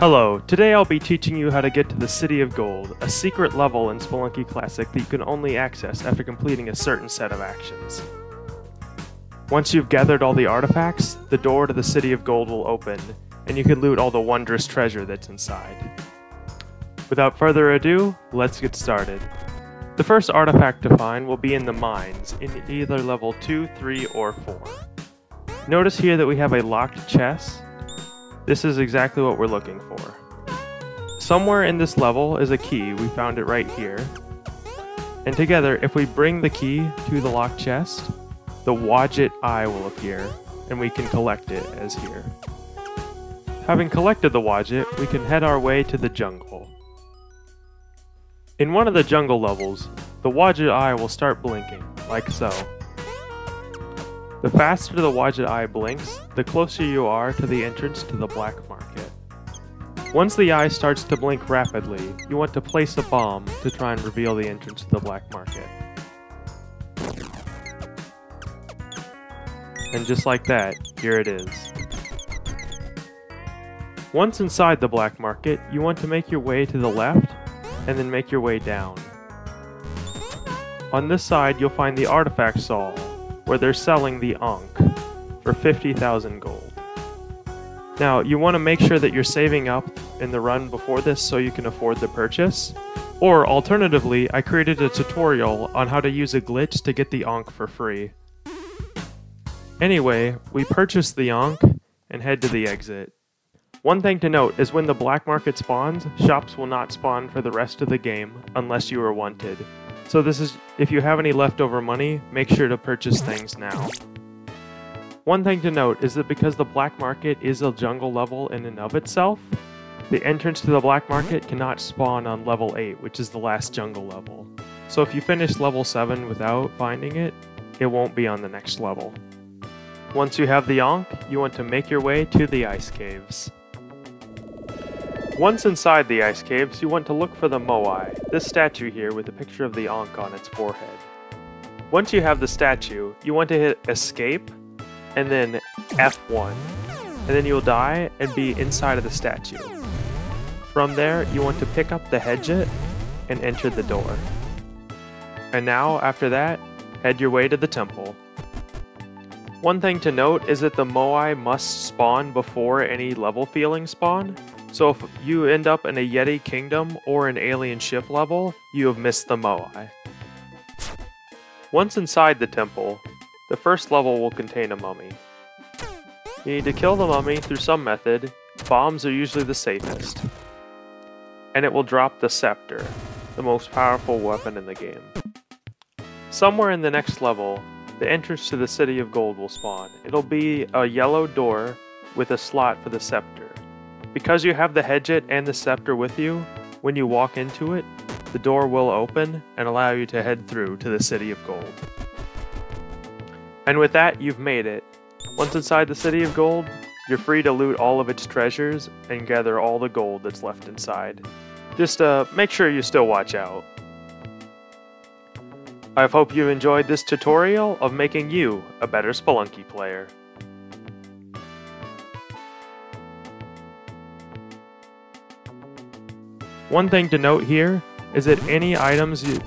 Hello, today I'll be teaching you how to get to the City of Gold, a secret level in Spelunky Classic that you can only access after completing a certain set of actions. Once you've gathered all the artifacts, the door to the City of Gold will open, and you can loot all the wondrous treasure that's inside. Without further ado, let's get started. The first artifact to find will be in the mines, in either level 2, 3, or 4. Notice here that we have a locked chest. This is exactly what we're looking for. Somewhere in this level is a key, we found it right here. And together, if we bring the key to the locked chest, the Udjat Eye will appear, and we can collect it as here. Having collected the Udjat, we can head our way to the jungle. In one of the jungle levels, the Udjat Eye will start blinking, like so. The faster the Udjat Eye blinks, the closer you are to the entrance to the Black Market. Once the eye starts to blink rapidly, you want to place a bomb to try and reveal the entrance to the Black Market. And just like that, here it is. Once inside the Black Market, you want to make your way to the left and then make your way down. On this side, you'll find the Artifact Saw, where they're selling the Ankh for 50,000 gold. Now, you want to make sure that you're saving up in the run before this so you can afford the purchase. Or alternatively, I created a tutorial on how to use a glitch to get the Ankh for free. Anyway, we purchase the Ankh and head to the exit. One thing to note is when the black market spawns, shops will not spawn for the rest of the game unless you are wanted. So this is, if you have any leftover money, make sure to purchase things now. One thing to note is that because the black market is a jungle level in and of itself, the entrance to the black market cannot spawn on level 8, which is the last jungle level. So if you finish level 7 without finding it, it won't be on the next level. Once you have the Ankh, you want to make your way to the ice caves. Once inside the ice caves, you want to look for the Moai, this statue here with a picture of the Ankh on its forehead. Once you have the statue, you want to hit escape, and then F1, and then you'll die and be inside of the statue. From there, you want to pick up the Hedjet and enter the door. And now, after that, head your way to the temple. One thing to note is that the Moai must spawn before any level feeling spawn, so if you end up in a Yeti kingdom or an alien ship level, you have missed the Moai. Once inside the temple, the first level will contain a mummy. You need to kill the mummy through some method, bombs are usually the safest. And it will drop the scepter, the most powerful weapon in the game. Somewhere in the next level, the entrance to the City of Gold will spawn. It'll be a yellow door with a slot for the scepter. Because you have the Hedjet and the Scepter with you, when you walk into it, the door will open and allow you to head through to the City of Gold. And with that, you've made it. Once inside the City of Gold, you're free to loot all of its treasures and gather all the gold that's left inside. Just uh, make sure you still watch out. I hope you enjoyed this tutorial of making you a better Spelunky player. One thing to note here is that any items you,